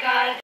God.